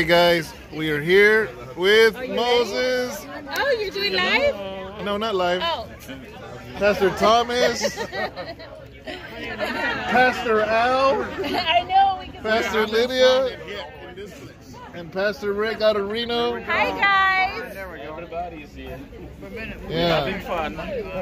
Okay, guys, we are here with Moses. Oh, you're doing live? No, not live. Oh. Pastor Thomas, Pastor Al, I know. We can Pastor Lydia, and Pastor Rick out of Reno. Hi, guys. Everybody's here. Having fun.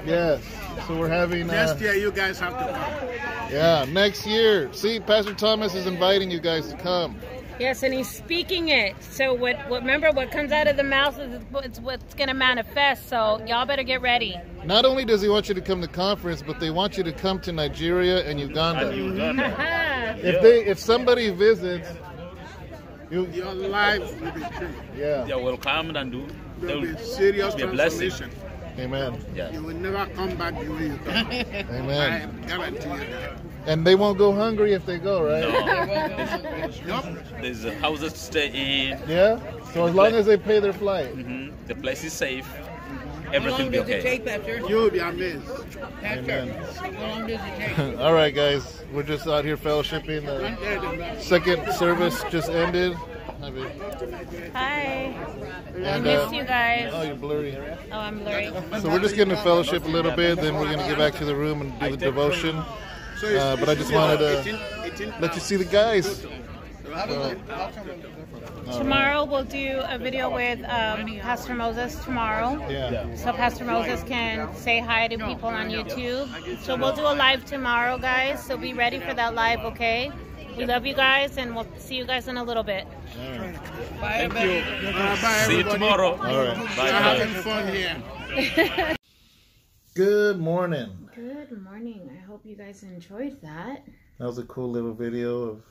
yes. So we're having, Next uh, year, you guys have to come. yeah, next year. See, Pastor Thomas is inviting you guys to come. Yes, and he's speaking it. So what? What? Remember, what comes out of the mouth is it's what's going to manifest. So y'all better get ready. Not only does he want you to come to conference, but they want you to come to Nigeria and Uganda. You done it. If they, if somebody visits, you, Your life will be changed. yeah, They will come and do. There will They'll be serious be a blessing. transformation. amen, Yeah. You will never come back the way you come. I amen. guarantee you that. And they won't go hungry if they go, right? Nope. There's uh, houses to stay in. Yeah. So as long as they pay their flight. hmm The place is safe. Everything will be okay. You will be amazed. Amen. All right, guys, we're just out here fellowshipping. The second service just ended. I mean, Hi. I And, miss uh, you guys. oh, you're blurry. Oh, I'm blurry. So we're just getting to fellowship a little bit, then we're gonna get back to the room and do the devotion. So Uh, but I just wanted to 18, 18 let you see the guys. Tomorrow we'll do a video with um, Pastor Moses tomorrow. Yeah. So Pastor Moses can say hi to people on YouTube. So we'll do a live tomorrow, guys. So be ready for that live, okay? We love you guys, and we'll see you guys in a little bit. Thank you. Uh, bye, See you tomorrow. All right. Bye having fun here. Good morning. Good morning. I hope you guys enjoyed that. That was a cool little video of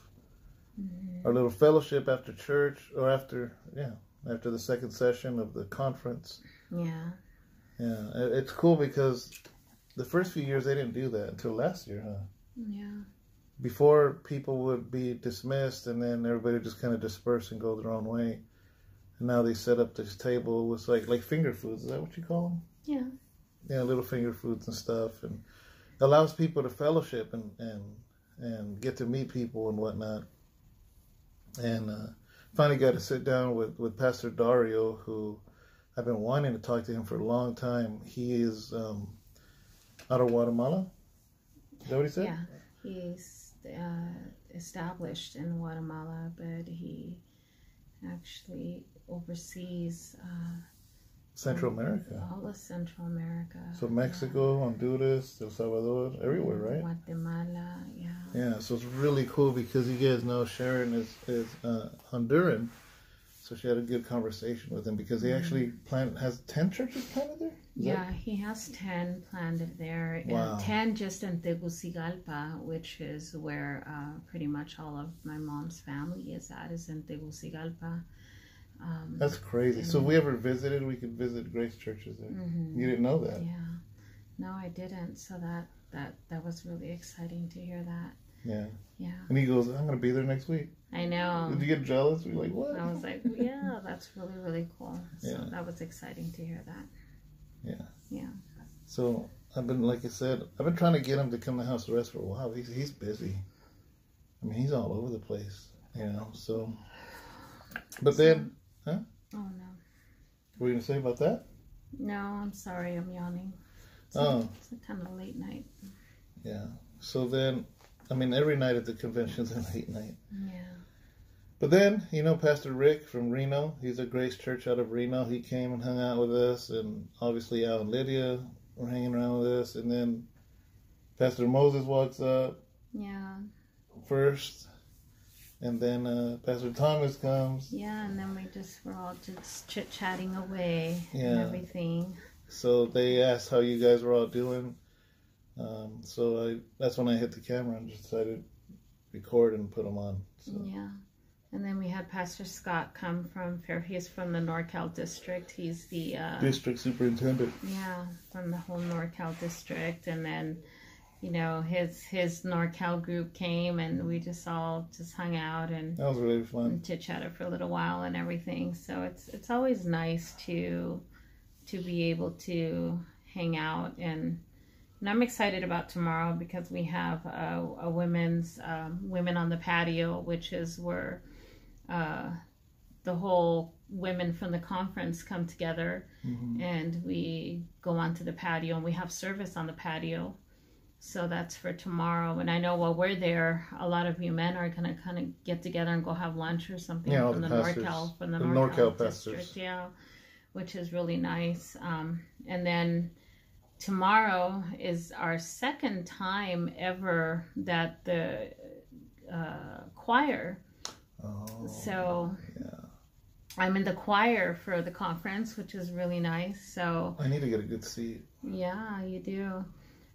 mm-hmm. our little fellowship after church, or after yeah, after the second session of the conference. Yeah. Yeah, it's cool because the first few years they didn't do that until last year, huh? Yeah. Before people would be dismissed and then everybody would just kind of disperse and go their own way. And now they set up this table with like like finger foods. Is that what you call them? Yeah. Yeah, little finger foods and stuff, and allows people to fellowship and and and get to meet people and whatnot. And uh, finally got to sit down with with Pastor Dario, who I've been wanting to talk to him for a long time. He is um, out of Guatemala. Is that what he said? Yeah. He's uh, established in Guatemala, but he actually oversees uh, Central America. all of Central America. So Mexico, Honduras, El Salvador, everywhere, right? Guatemala, yeah. Yeah, so it's really cool because you guys know Sharon is is uh, Honduran, so she had a good conversation with him because he actually planted has ten churches planted there. Is that- Yeah, he has 10 planted there. Wow. And 10 just in Tegucigalpa, which is where uh, pretty much all of my mom's family is at, is in Tegucigalpa. Um, That's crazy. So if we ever visited, we could visit Grace churches there. mhm. You didn't know that? Yeah. No, I didn't. So that, that, that was really exciting to hear that. Yeah. Yeah. And he goes, "I'm gonna be there next week." I know. Did you get jealous? We're like, "What?" I was like, yeah, that's really, really cool. So Yeah. that was exciting to hear that. Yeah. Yeah. So I've been, like I said, I've been trying to get him to come to House of Rest for a while. He's he's busy. I mean, he's all over the place, you know. So, but then, Oh, no. what are you gonna say about that? No, I'm sorry. I'm yawning. It's, Oh. a, it's a kind of late night. Yeah. So then, I mean, every night at the convention's a late night. Yeah. But then, you know, Pastor Rick from Reno, he's a Grace Church out of Reno. He came and hung out with us, and obviously Al and Lydia were hanging around with us. And then Pastor Moses walks up Yeah. first, and then uh, Pastor Thomas comes. Yeah, and then we just were all just chit chatting away and Yeah. everything. So they asked how you guys were all doing. Um, so I that's when I hit the camera and decided to record and put them on. So. Yeah. And then we had Pastor Scott come from Fair. He's from the NorCal district. He's the uh, District Superintendent. yeah from the whole NorCal district. And then, you know, his his NorCal group came and we just all just hung out and That was really fun. and chit chatted for a little while and everything. So it's it's always nice to to be able to hang out and and I'm excited about tomorrow because we have a, a women's um, women on the patio, which is where uh, the whole women from the conference come together Mhm. and we go onto the patio and we have service on the patio. So that's for tomorrow. And I know while we're there, a lot of you men are gonna kind of get together and go have lunch or something Yeah, from the the, pastors. NorCal from the, The NorCal, NorCal district, pastors. yeah, which is really nice. Um, and then tomorrow is our second time ever that the uh, choir. Oh, So yeah. I'm in the choir for the conference, which is really nice. So I need to get a good seat. yeah, you do.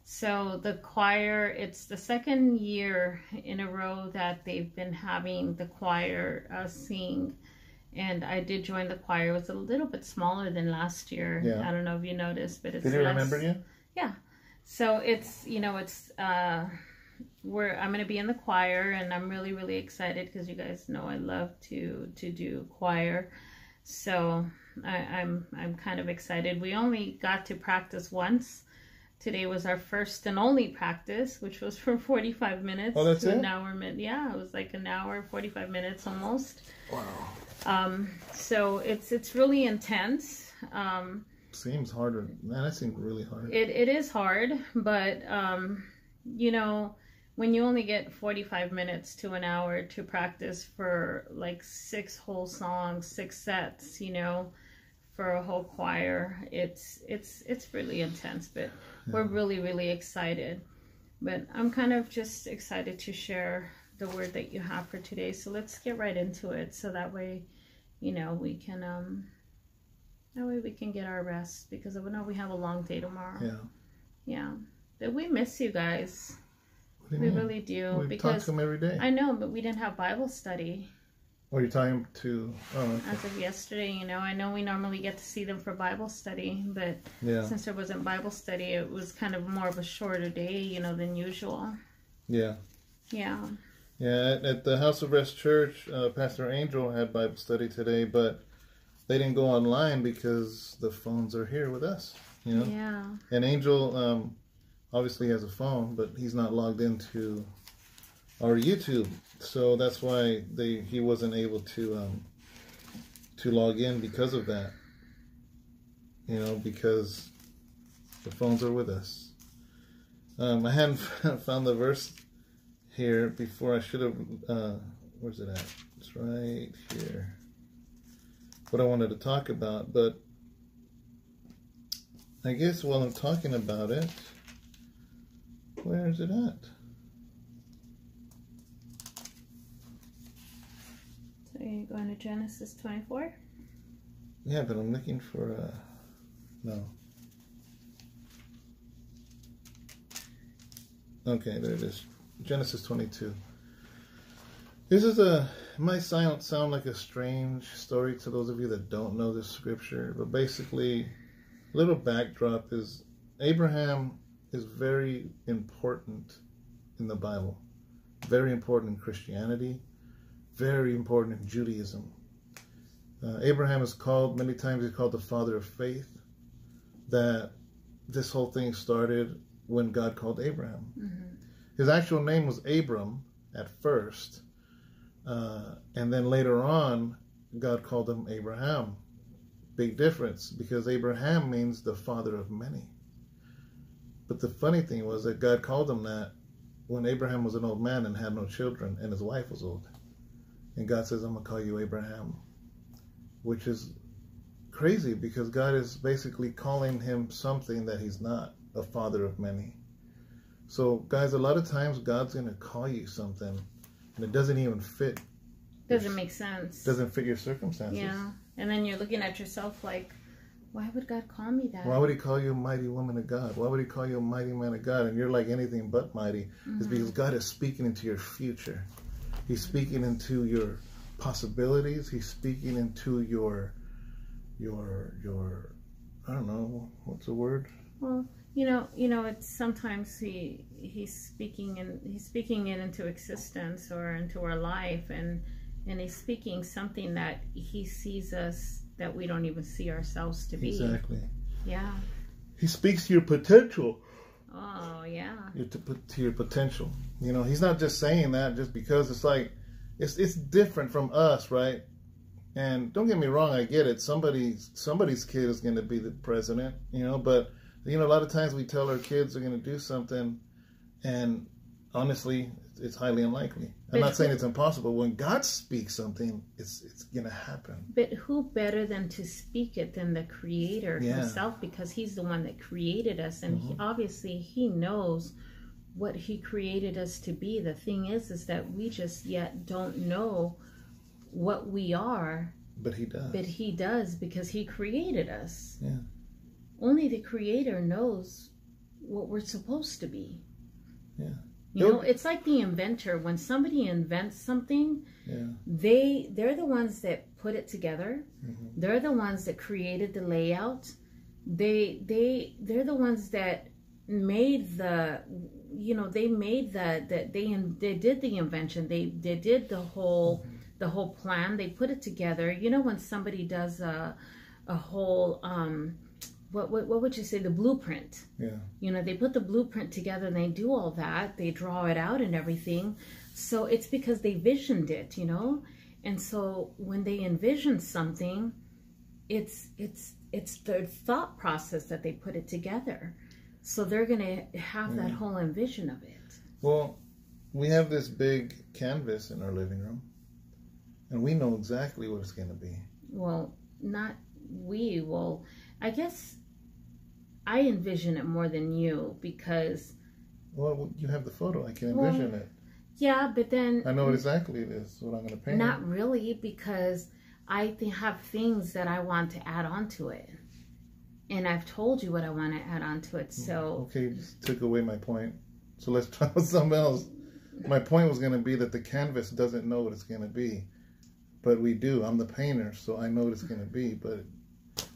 So the choir, it's the second year in a row that they've been having the choir uh, sing. And I did join the choir. It was a little bit smaller than last year. Yeah. I don't know if you noticed, but it's Did less- remember you? Yeah. So it's you know it's uh we're i'm gonna be in the choir and i'm really really excited because you guys know i love to to do choir so I, i'm i'm kind of excited we only got to practice once today was our first and only practice which was for 45 minutes Oh, that's to it? an hour yeah it was like an hour 45 minutes almost Wow. um so it's it's really intense um Seems harder. Man, that seemed really hard. it, it is hard, but um, you know, when you only get 45 minutes to an hour to practice for like six whole songs, six sets, you know, for a whole choir, it's it's it's really intense, but we're really really excited. But I'm kind of just excited to share the word that you have for today. So let's get right into it so that way, you know, we can um that way we can get our rest because I know we have a long day tomorrow. Yeah. Yeah. But we miss you guys. You We mean? really do. we talk because to him every day. I know, but we didn't have Bible study Oh, you're talking to? Oh, okay. as of yesterday, you know. I know we normally get to see them for Bible study, but yeah, since there wasn't Bible study, it was kind of more of a shorter day, you know, than usual. yeah, Yeah. yeah. At, at the House of Rest Church, uh, Pastor Angel had Bible study today, but they didn't go online because the phones are here with us. You know, Yeah. and Angel um, obviously has a phone, but he's not logged into our YouTube, so that's why they he wasn't able to um, to log in because of that. You know, because the phones are with us. Um, I hadn't found the verse here before. I should have. Uh, where's it at? It's right here. What I wanted to talk about, but I guess while I'm talking about it, where is it at? So you're going to Genesis 24? Yeah, but I'm looking for uh no. Okay, there it is. Genesis 22. This is a might sound sound like a strange story to those of you that don't know this scripture, but basically, little backdrop is Abraham is very important in the Bible, very important in Christianity, very important in Judaism. Uh, Abraham is called many times. He's called the father of faith. That this whole thing started when God called Abraham. His actual name was Abram at first, uh, and then later on, God called him Abraham. Big difference because Abraham means the father of many. But the funny thing was that God called him that when Abraham was an old man and had no children, and his wife was old. And God says, "I'm gonna call you Abraham." which is crazy because God is basically calling him something that he's not a father of many. So, guys, a lot of times God's going to call you something and it doesn't even fit, Doesn't make sense. doesn't fit your circumstances. Yeah. And then you're looking at yourself like, why would God call me that? Why would he call you a mighty woman of God? Why would he call you a mighty man of God? And you're like anything but mighty. It's mm-hmm. because God is speaking into your future. He's speaking into your possibilities. He's speaking into your, your, your, I don't know, what's the word? Well, you know, you know, it's sometimes he he's speaking and he's speaking it into existence or into our life, and and he's speaking something that he sees us that we don't even see ourselves to be. Exactly. Yeah. He speaks to your potential, Oh yeah. to, to your potential. You know, he's not just saying that just because it's like, it's it's different from us, right? And don't get me wrong, I get it. Somebody's somebody's kid is going to be the president, you know. But you know, a lot of times we tell our kids they're going to do something, and honestly, it's highly unlikely. I'm But not saying it's impossible. When God speaks something, it's it's going to happen. But who better than to speak it than the creator Yeah. himself because he's the one that created us and he, mm-hmm. obviously he knows what he created us to be. The thing is is that we just yet don't know what we are, But He does. but he does because he created us. Yeah. Only the creator knows what we're supposed to be. Yeah. You know, it's like the inventor. When somebody invents something, Yeah. they they're the ones that put it together Mhm. they're the ones that created the layout they they they're the ones that made the you know they made the that they they did the invention they they did the whole the whole plan they put it together you know when somebody does a a whole um what what, what would you say the blueprint? Yeah. you know they put the blueprint together and they do all that. They draw it out and everything. So it's because they visioned it you know? And so when they envision something it's it's it's their thought process that they put it together. So they're gonna have that whole envision of it. Well, we have this big canvas in our living room, and we know exactly what it's going to be. well not we. Well i guess i envision it more than you because Well, you have the photo. I can Well, envision it. yeah but then I know what exactly it is. What I'm going to paint. Not really, because I th- have things that I want to add on to it. And I've told you what I want to add on to it. Mm, so, Okay, you just took away my point. So let's try with something else. My point was going to be that the canvas doesn't know what it's going to be, but we do. I'm the painter, so I know what it's going to be. But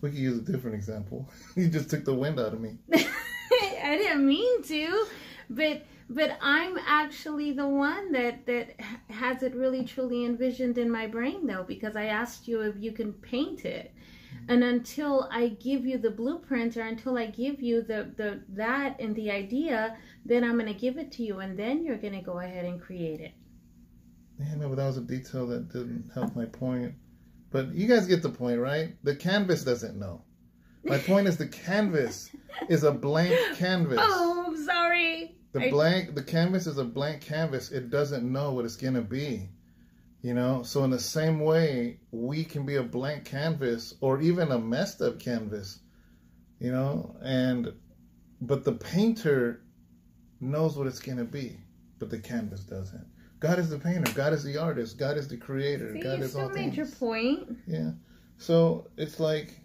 we could use a different example. you just took the wind out of me. I didn't mean to, but but I'm actually the one that that has it really truly envisioned in my brain though because I asked you if you can paint it. Mm-hmm. And until I give you the blueprint or until I give you the, the that and the idea, then I'm gonna give it to you and then you're gonna go ahead and create it. Yeah, no, but that was a detail that didn't help my point. But you guys get the point, right? The canvas doesn't know. My point is the canvas is a blank canvas. Oh, I'm sorry. The I- blank, the canvas is a blank canvas. It doesn't know what it's gonna be, you know. So in the same way, we can be a blank canvas or even a messed up canvas, you know. And but the painter knows what it's gonna be, but the canvas doesn't. God is the painter. God is the artist. God is the creator. See, God you is all still made things. your point. Yeah. So it's like,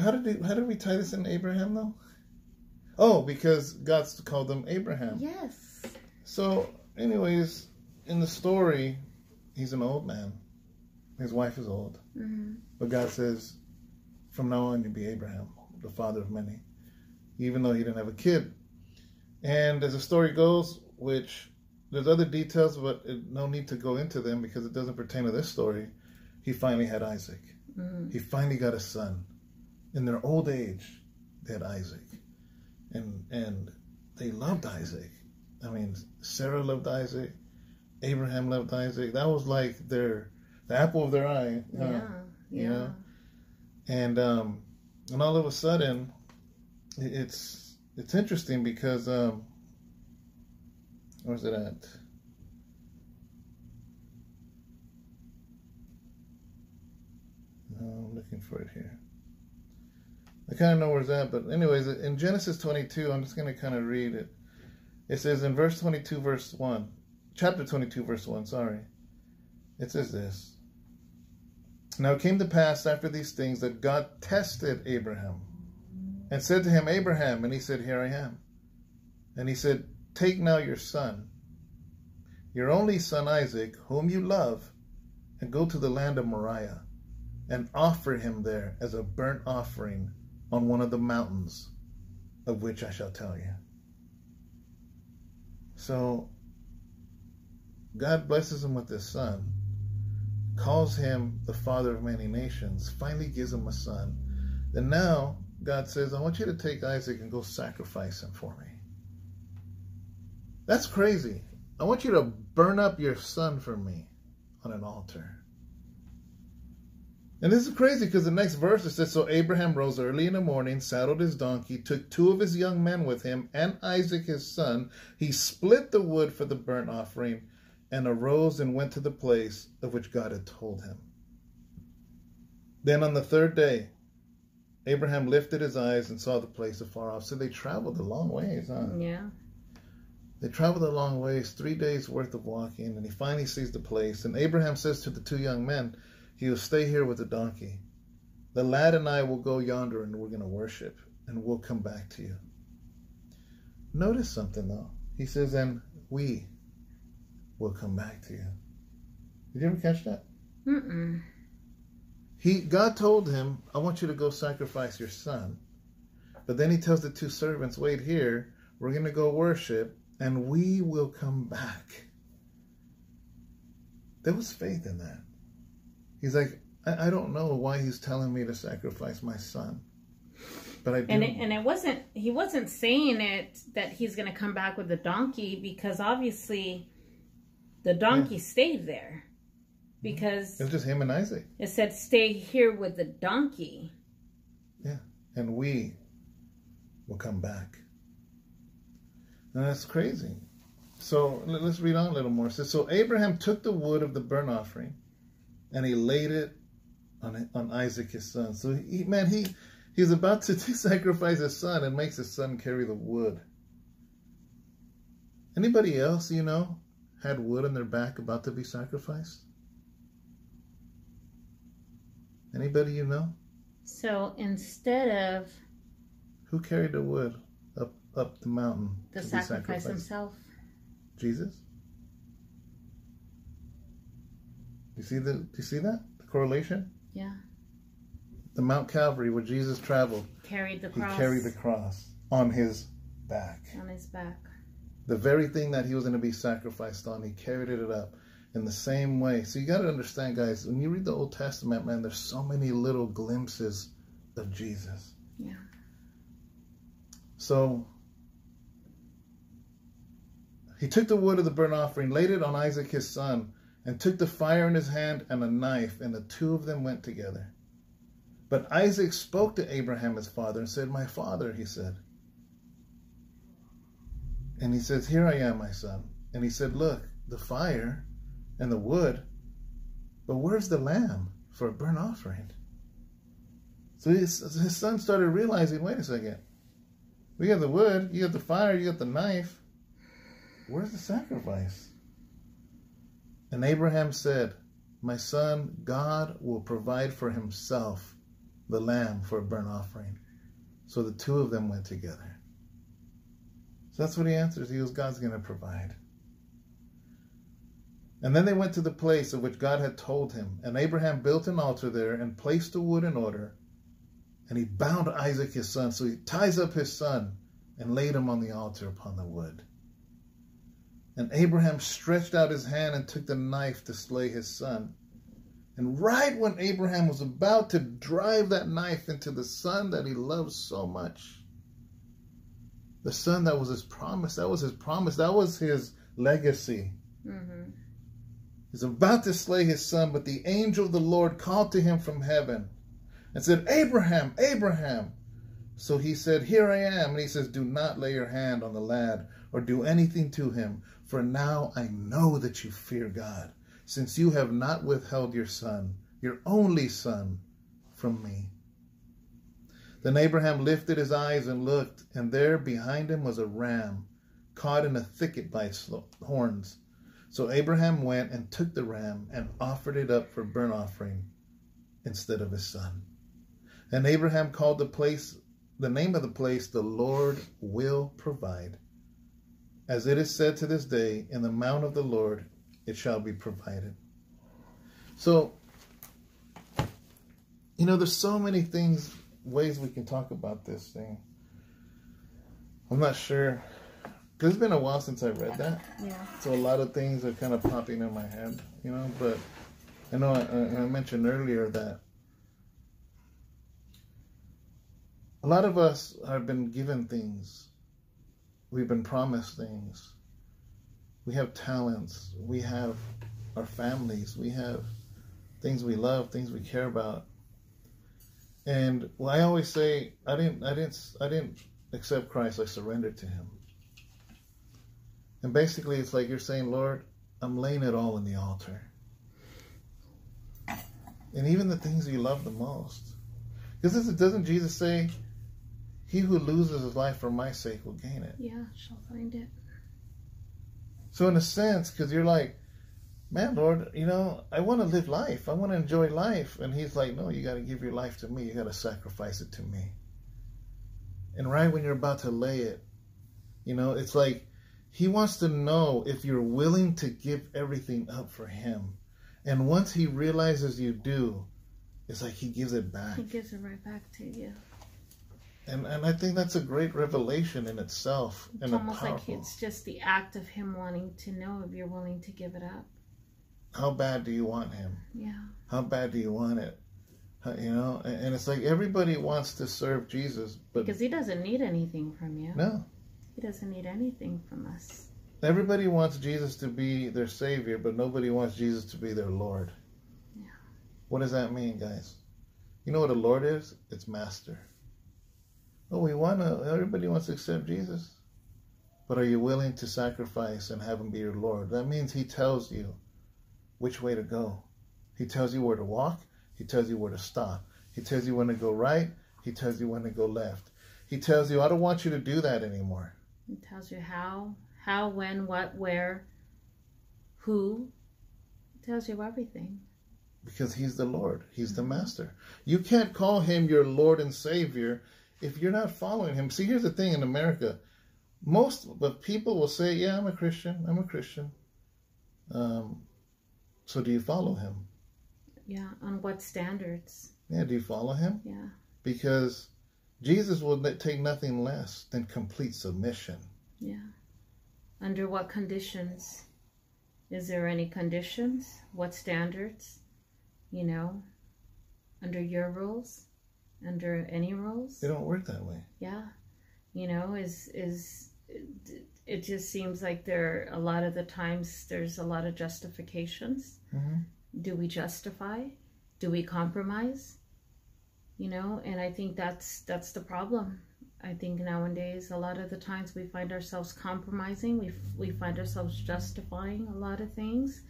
how did we, how did we tie this in Abraham though? Oh, because God's called them Abraham. Yes. So, anyways, in the story, he's an old man. His wife is old, hmm but God says, from now on, you'll be Abraham, the father of many, even though he didn't have a kid. And as the story goes, which there's other details, but it, no need to go into them because it doesn't pertain to this story. He finally had Isaac. hmm He finally got a son. In their old age, they had Isaac, and and they loved Isaac. I mean, Sarah loved Isaac, Abraham loved Isaac. That was like their the apple of their eye. uh, Yeah. you Yeah. know? and um, and all of a sudden, it's it's interesting because um, where's it at? No, I'm looking for it here. I kind of know where it's at, but anyways, in Genesis 22, I'm just going to kind of read it. It says in verse 22, verse 1, chapter 22, verse 1, sorry. It says this. Now it came to pass after these things that God tested Abraham and said to him, Abraham, and he said, Here I am. And he said, Take now your son, your only son Isaac, whom you love, and go to the land of Moriah and offer him there as a burnt offering on one of the mountains of which I shall tell you. So God blesses him with this son, calls him the father of many nations, finally gives him a son. And now God says, I want you to take Isaac and go sacrifice him for me. That's crazy. I want you to burn up your son for me on an altar. And this is crazy because the next verse it says, So Abraham rose early in the morning, saddled his donkey, took two of his young men with him, and Isaac his son. He split the wood for the burnt offering, and arose and went to the place of which God had told him. Then on the third day, Abraham lifted his eyes and saw the place afar off. So they traveled a long ways, huh? Yeah. They traveled a long ways, three days worth of walking, and he finally sees the place. And Abraham says to the two young men, he will stay here with the donkey. The lad and I will go yonder and we're going to worship and we'll come back to you. Notice something though. He says, and we will come back to you. Did you ever catch that? Mm-mm. He God told him, I want you to go sacrifice your son. But then he tells the two servants, wait here, we're going to go worship and we will come back. There was faith in that. He's like, I, I don't know why he's telling me to sacrifice my son. But I do. And it, and it wasn't he wasn't saying it that he's going to come back with the donkey because obviously the donkey stayed there mm-hmm. because it was just him and Isaac. it said stay here with the donkey. Yeah. And we will come back. And that's crazy. So let- let's read on a little more. It says, So Abraham took the wood of the burnt offering and he laid it on, on Isaac his son. So he, man, he he's about to, to sacrifice his son and makes his son carry the wood. Anybody else, you know, had wood on their back about to be sacrificed? Anybody you know? So instead of Who carried the wood up the mountain the to be sacrifice sacrificed? himself, Jesus. You see the? Do you see that the correlation? yeah, The Mount Calvary, where Jesus traveled, carried the he cross carried the cross on his back. on his back. The very thing that he was going to be sacrificed on, he carried it up in the same way. So you got to understand, guys, when you read the Old Testament, man, there's so many little glimpses of Jesus. Yeah. So he took the wood of the burnt offering, laid it on Isaac his son, and took the fire in his hand and a knife, and the two of them went together. But Isaac spoke to Abraham his father and said, My father, he said. And he says, Here I am, my son. And he said, Look, the fire and the wood, but where's the lamb for a burnt offering? So his, his son started realizing, wait a second. We have the wood, you got the fire, you got the knife. Where's the sacrifice? And Abraham said, My son, God will provide for himself the lamb for a burnt offering. So the two of them went together. So that's what he answers. He goes, God's going to provide. And then they went to the place of which God had told him. And Abraham built an altar there and placed the wood in order. And he bound Isaac his son. So he ties up his son and laid him on the altar upon the wood. And Abraham stretched out his hand and took the knife to slay his son. And right when Abraham was about to drive that knife into the son that he loved so much, the son that was his promise, that was his promise, that was his legacy. Mm-hmm. He's about to slay his son, but the angel of the Lord called to him from heaven and said, Abraham, Abraham. So he said, Here I am. And he says, Do not lay your hand on the lad or do anything to him, for now I know that you fear God, since you have not withheld your son, your only son, from me. Then Abraham lifted his eyes and looked, and there behind him was a ram caught in a thicket by its horns. So Abraham went and took the ram and offered it up for burnt offering instead of his son. And Abraham called the place, the name of the place, the Lord will provide. As it is said to this day, in the mount of the Lord it shall be provided. So, you know, there's so many things, ways we can talk about this thing. I'm not sure. Because it's been a while since I read that. Yeah. So a lot of things are kind of popping in my head, you know. But I know I, I mentioned earlier that a lot of us have been given things. We've been promised things. We have talents. We have our families. We have things we love, things we care about. And well, I always say, I didn't, I didn't, I didn't accept Christ. I surrendered to Him. And basically, it's like you're saying, Lord, I'm laying it all in the altar. And even the things you love the most. Because doesn't Jesus say, He who loses his life for my sake will gain it? Yeah, shall find it. So, in a sense, because you're like, man, Lord, you know, I want to live life. I want to enjoy life. And He's like, no, you got to give your life to me. You got to sacrifice it to me. And right when you're about to lay it, you know, it's like He wants to know if you're willing to give everything up for Him. And once He realizes you do, it's like He gives it back. He gives it right back to you. And and I think that's a great revelation in itself. It's almost like it's just the act of him wanting to know if you're willing to give it up. How bad do you want him? Yeah. How bad do you want it? You know, and it's like everybody wants to serve Jesus, but because he doesn't need anything from you. No, he doesn't need anything from us. Everybody wants Jesus to be their savior, but nobody wants Jesus to be their Lord. Yeah. What does that mean, guys? You know what a Lord is? It's master. Oh, we want to. Everybody wants to accept Jesus, but are you willing to sacrifice and have him be your Lord? That means he tells you which way to go. He tells you where to walk. He tells you where to stop. He tells you when to go right. He tells you when to go left. He tells you, I don't want you to do that anymore. He tells you how, how, when, what, where, who. He tells you everything. Because he's the Lord. He's the master. You can't call him your Lord and Savior if you're not following him. See, here's the thing in America. Most but people will say, yeah, I'm a Christian. I'm a Christian. Um, so do you follow him? Yeah. On what standards? Yeah. Do you follow him? Yeah. Because Jesus will take nothing less than complete submission. Yeah. Under what conditions? Is there any conditions? What standards? You know, under your rules? Under any rules? They don't work that way. Yeah. You know, is is it just seems like there a lot of the times there's a lot of justifications. Mm-hmm. Do we justify? Do we compromise? You know, and I think that's that's the problem. I think nowadays a lot of the times we find ourselves compromising. We we find ourselves justifying a lot of things.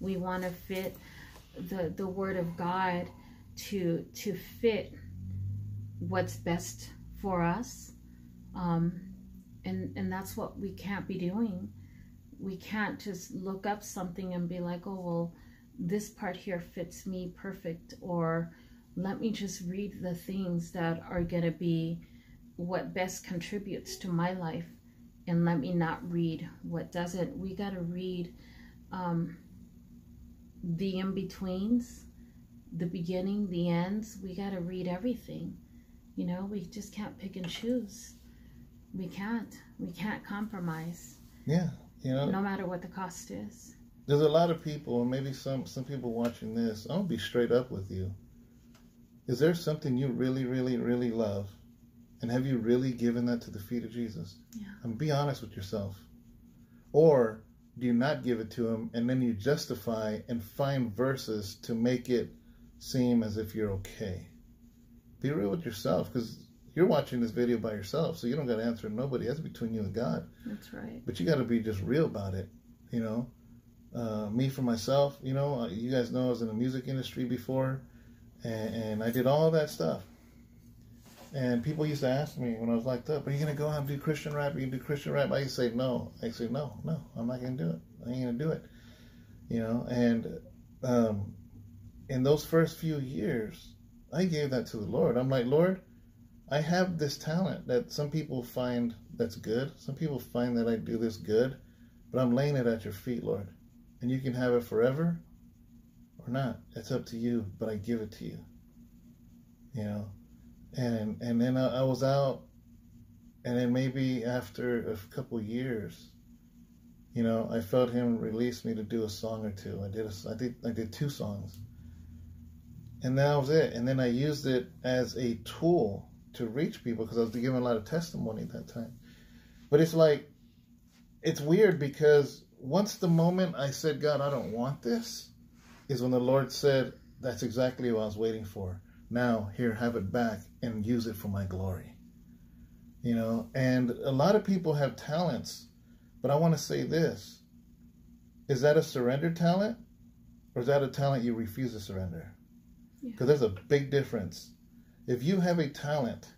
We want to fit the the word of God to to fit what's best for us. Um, and and that's what we can't be doing. We can't just look up something and be like oh well this part here fits me perfect or let me just read the things that are going to be what best contributes to my life and let me not read what doesn't. We got to read um, the in-betweens the beginning the ends. We got to read everything you know we just can't pick and choose we can't. We can't compromise. Yeah, you know. No matter what the cost is. There's a lot of people, and maybe some some people watching this. I'll be straight up with you. Is there something you really, really, really love, and have you really given that to the feet of Jesus? Yeah. And be honest with yourself. Or do you not give it to him, and then you justify and find verses to make it seem as if you're okay? Be real with yourself, because you're watching this video by yourself, so you don't got to answer to nobody. That's between you and God. That's right. But you got to be just real about it. You know, uh, me for myself. You know, uh, you guys know I was in the music industry before, and, and I did all that stuff. And people used to ask me when I was locked up, "Are you gonna go out and do Christian rap? Are you gonna do Christian rap?" I used to say no. I say no, no, I'm not gonna do it. I ain't gonna do it. You know, and um, in those first few years, I gave that to the Lord. I'm like, Lord, I have this talent that some people find that's good. Some people find that I do this good, but I'm laying it at your feet, Lord. And you can have it forever or not. It's up to you, but I give it to you. You know, and and then I, I was out, and then maybe after a couple years, you know, I felt Him release me to do a song or two. I did a, I did I did two songs, and that was it. And then I used it as a tool to reach people because I was giving a lot of testimony at that time. But it's like, it's weird because once the moment I said, God, I don't want this, is when the Lord said, that's exactly what I was waiting for. Now, here, have it back and use it for my glory. You know, and a lot of people have talents, but I want to say this is that a surrender talent or is that a talent you refuse to surrender? Because Yeah. there's a big difference. If you have a talent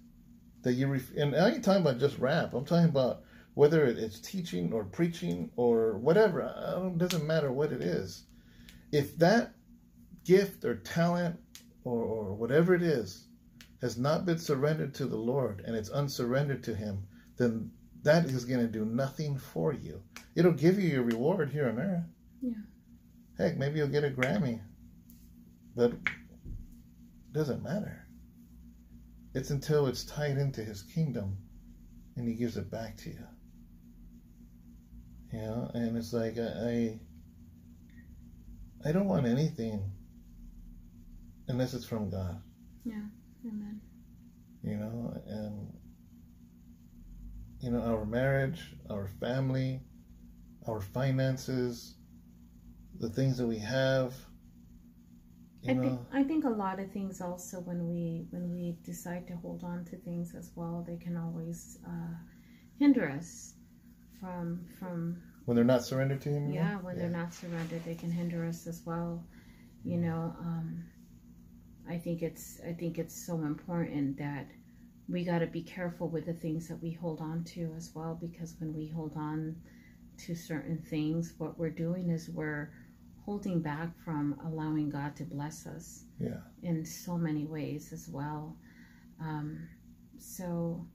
that you, ref- and I ain't talking about just rap, I'm talking about whether it's teaching or preaching or whatever, I don't, doesn't matter what it is. If that gift or talent or, or whatever it is has not been surrendered to the Lord and it's unsurrendered to Him, then that is going to do nothing for you. It'll give you your reward here on earth. Yeah. Heck, maybe you'll get a Grammy, but it doesn't matter. It's until it's tied into His kingdom and He gives it back to you. You know, and it's like I, I, I don't want anything unless it's from God. Yeah. Amen. you know, and you know, our marriage, our family, our finances, the things that we have, I know, think I think a lot of things also when we when we decide to hold on to things as well, they can always uh, hinder us from from when they're not surrendered to Him. you yeah when they're not surrendered, they can hinder us as well. You know, um, I think it's I think it's so important that we got to be careful with the things that we hold on to as well because when we hold on to certain things, what we're doing is we're holding back from allowing God to bless us Yeah. in so many ways as well. Um, so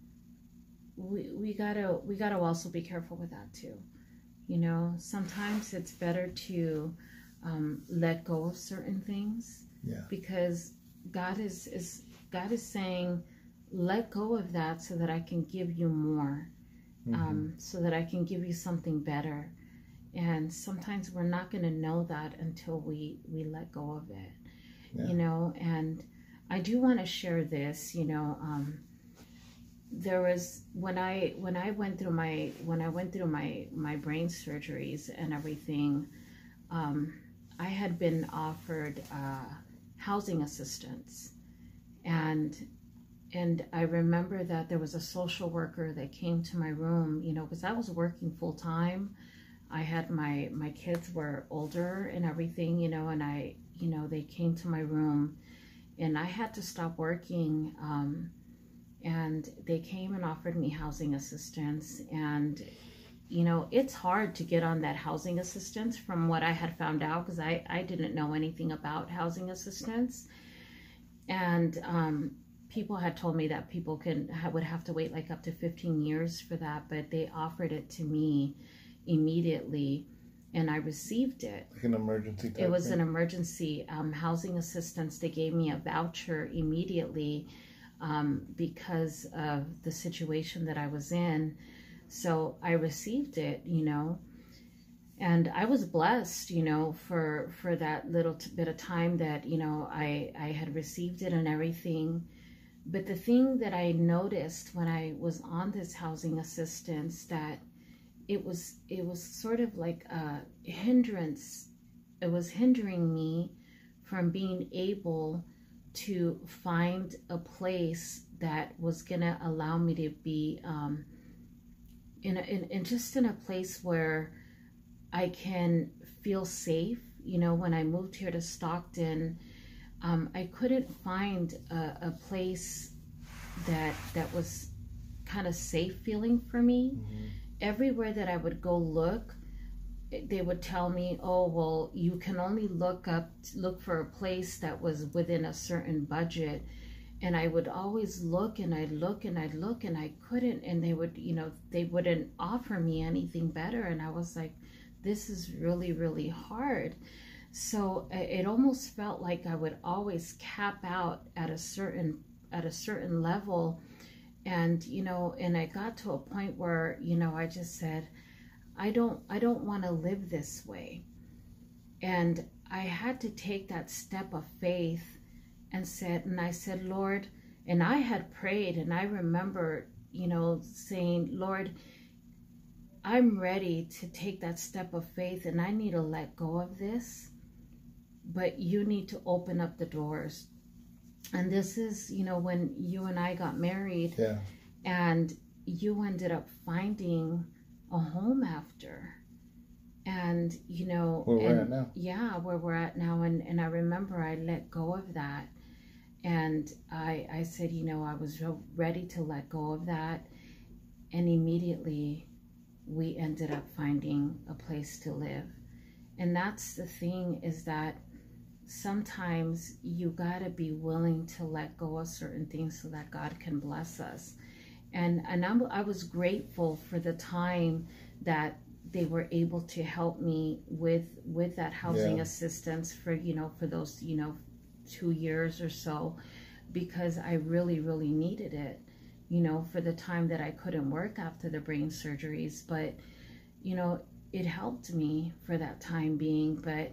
we we gotta we gotta also be careful with that too. You know, sometimes it's better to um, let go of certain things. Yeah. Because God is is God is saying, let go of that so that I can give you more, Mhm. um, so that I can give you something better. And sometimes we're not going to know that until we we let go of it Yeah. you know? And i do want to share this you know um there was when i when i went through my when i went through my my brain surgeries and everything um i had been offered uh housing assistance. And and i remember that there was a social worker that came to my room you know because i was working full time i had my my kids were older and everything you know and i you know they came to my room and i had to stop working um, and they came and offered me housing assistance. And you know it's hard to get on that housing assistance from what i had found out because I, I didn't know anything about housing assistance. And um, people had told me that people can would have to wait like up to 15 years for that but they offered it to me immediately and i received it like an emergency. It was thing. an emergency um, housing assistance. They gave me a voucher immediately um, because of the situation that I was in. So I received it, you know, and I was blessed, you know, for for that little t- bit of time that you know I I had received it and everything. But the thing that I noticed when I was on this housing assistance that it was it was sort of like a hindrance it was hindering me from being able to find a place that was gonna allow me to be um, in, a, in in just in a place where I can feel safe. You know, when I moved here to Stockton, um, I couldn't find a, a place that that was kind of safe feeling for me. Mhm. Everywhere that I would go look, they would tell me, "Oh, well, you can only look up look for a place that was within a certain budget." And I would always look and I'd look and I'd look and I couldn't and they would, you know, they wouldn't offer me anything better and I was like, this is really really hard. So it almost felt like I would always cap out at a certain at a certain level and you know and I got to a point where, you know, I just said, I don't I don't want to live this way. And I had to take that step of faith and said and I said, Lord, and I had prayed and I remember, you know, saying, Lord, I'm ready to take that step of faith and I need to let go of this but you need to open up the doors. And this is, you know, when you and I got married Yeah. and you ended up finding a home after. And, you know, Where we're and- at now. yeah, where we're at now. And, and I remember I let go of that. And I, I said, you know, I was ready to let go of that. And immediately we ended up finding a place to live. And that's the thing is that sometimes you got to be willing to let go of certain things so that God can bless us. And, and I'm, I was grateful for the time that they were able to help me with with that housing Yeah. assistance for you know for those you know two years or so because I really really needed it you know for the time that I couldn't work after the brain surgeries but you know it helped me for that time being but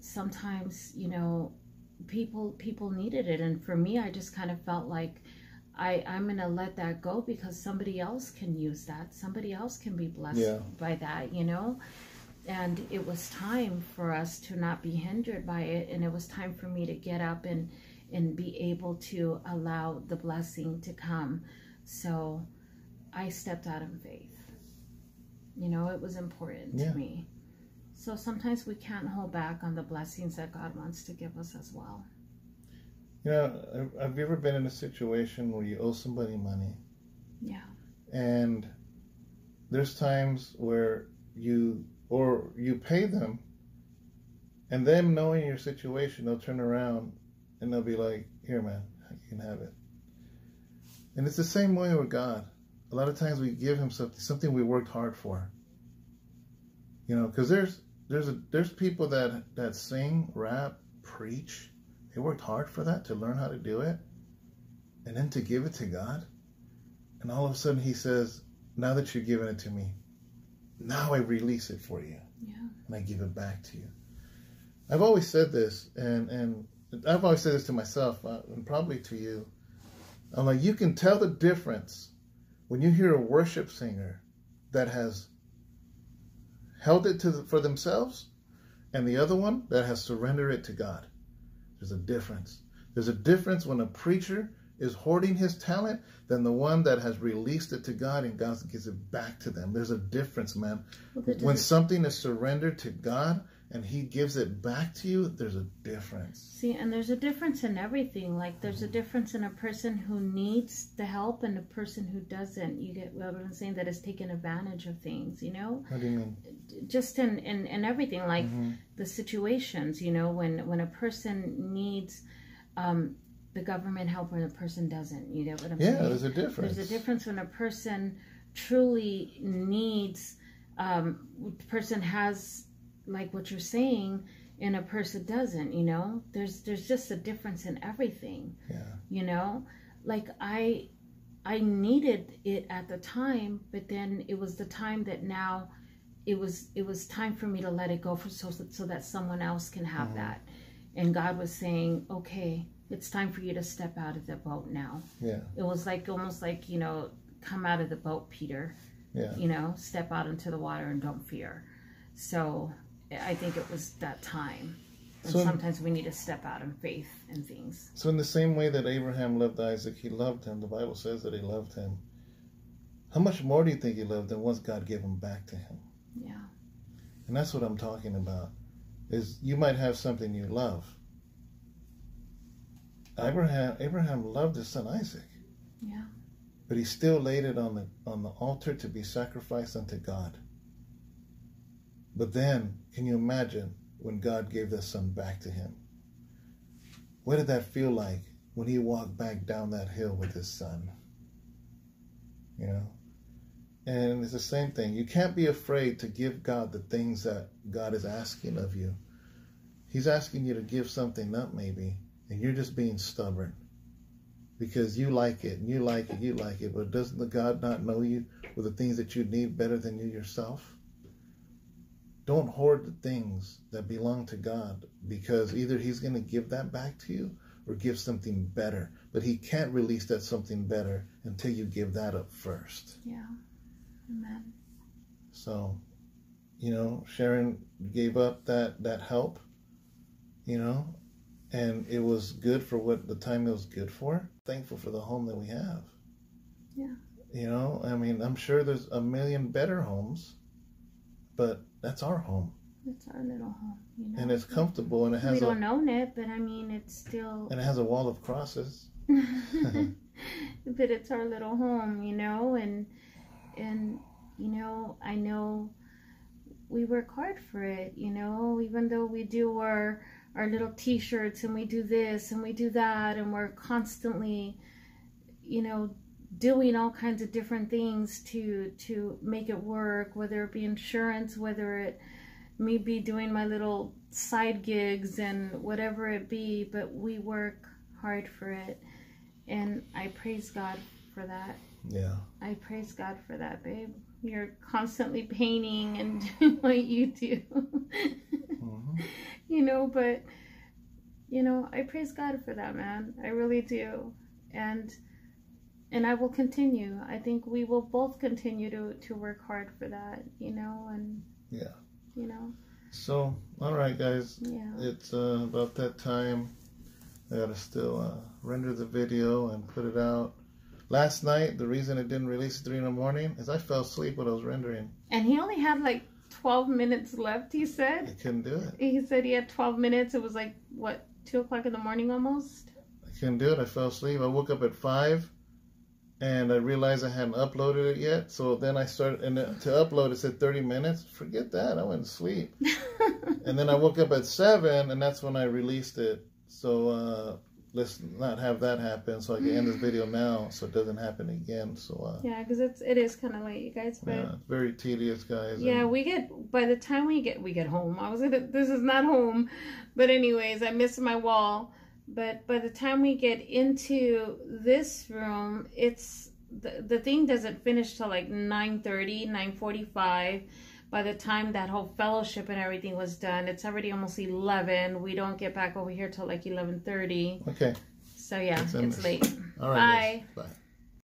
sometimes you know people people needed it and for me I just kind of felt like I, I'm gonna let that go because somebody else can use that. Somebody else can be blessed Yeah. by that, you know? And it was time for us to not be hindered by it and it was time for me to get up and and be able to allow the blessing to come. So I stepped out in faith. You know, it was important Yeah. to me. So sometimes we can't hold back on the blessings that God wants to give us as well. You know, have you ever been in a situation where you owe somebody money Yeah. and there's times where you or you pay them and them knowing your situation they'll turn around and they'll be like here man you can have it and it's the same way with god a lot of times we give him something something we worked hard for you know because there's there's a there's people that that sing rap preach they worked hard for that to learn how to do it and then to give it to god and all of a sudden he says now that you're giving it to me, now I release it for you Yeah. and I give it back to you. I've always said this, and and I've always said this to myself, uh, and probably to you. I'm like, you can tell the difference when you hear a worship singer that has held it to the, for themselves, and the other one that has surrendered it to God. There's a difference. There's a difference when a preacher is hoarding his talent than the one that has released it to God and God gives it back to them. There's a difference, man. When something is surrendered to God and He gives it back to you, there's a difference. See, and there's a difference in everything. Like, there's a difference in a person who needs the help and a person who doesn't. You get what I'm saying? That is taking advantage of things, you know? What do you mean? Just in, in, in everything, like Mhm. the situations, you know, when, when a person needs um, the government help and a person doesn't. You get what I'm Yeah, saying? there's a difference. There's a difference when a person truly needs, um, person has, like what you're saying, and a person doesn't. You know, there's there's just a difference in everything. Yeah. You know, like I, I needed it at the time, but then it was the time that now, it was it was time for me to let it go for so so that someone else can have Mhm. that, and God was saying, okay. It's time for you to step out of the boat now Yeah. it was like almost like you know come out of the boat peter Yeah. you know step out into the water and don't fear so i think it was that time and So- sometimes we need to step out in faith and things So, in the same way that Abraham loved Isaac, he loved him. The Bible says that he loved him. How much more do you think he loved him once God gave him back to him? yeah And that's what I'm talking about. Is you might have something you love. Abraham Abraham loved his son Isaac, yeah but he still laid it on the on the altar to be sacrificed unto God. But then, can you imagine when God gave the son back to him? What did that feel like when he walked back down that hill with his son? You know? And it's the same thing. You can't be afraid to give God the things that God is asking of you. He's asking you to give something up, maybe, and you're just being stubborn because you like it and you like it, you like it. But doesn't the God not know you with the things that you need better than you yourself? Don't hoard the things that belong to God because either He's going to give that back to you or give something better. But He can't release that something better until you give that up first. yeah amen So, you know, Sharon gave up that that help. you know, and it was good for what the time it was good for. Thankful for the home that we have. Yeah. You know, I mean, I'm sure there's a million better homes, but that's our home, It's our little home, you know. and it's comfortable, and it has a don't own it, but I mean, it's still. and it has a wall of crosses. but it's our little home, you know, and and you know, I know we work hard for it, you know, even though we do our our little t-shirts and we do this and we do that and we're constantly you know doing all kinds of different things to to make it work whether it be insurance whether it me be doing my little side gigs and whatever it be but we work hard for it and I praise God for that. Yeah. I praise God for that, babe. You're constantly painting and doing what you do. hmm you know, but you know, I praise God for that, man. I really do. And and I will continue. I think we will both continue to to work hard for that, you know, and Yeah. you know, So, all right, guys, yeah. it's uh, about that time. I gotta still uh, render the video and put it out. Last night, the reason it didn't release at three in the morning is I fell asleep when I was rendering. And he only had like 12 minutes left, he I said. couldn't do it. He said he had 12 minutes. It was like, what, 2 o'clock in the morning almost? I couldn't do it. I fell asleep. I woke up at five, and I realized I hadn't uploaded it yet. So then I started, and to upload it said thirty minutes. Forget that. I went to sleep, and then I woke up at seven, and that's when I released it. So uh, let's not have that happen. So I can end this video now, so it doesn't happen again. So uh, yeah, because it's it is kind of late, you guys. But yeah, very tedious, guys. yeah, and- we get by the time we get we get home. I was gonna. This is not home, but anyways, I missed my wall. But by the time we get into this room, it's the the thing doesn't finish till like 9.30, 9.45. By the time that whole fellowship and everything was done, it's already almost eleven. We don't get back over here till like eleven thirty. okay. So yeah, Let's it's late. All right. guys. Bye. Bye.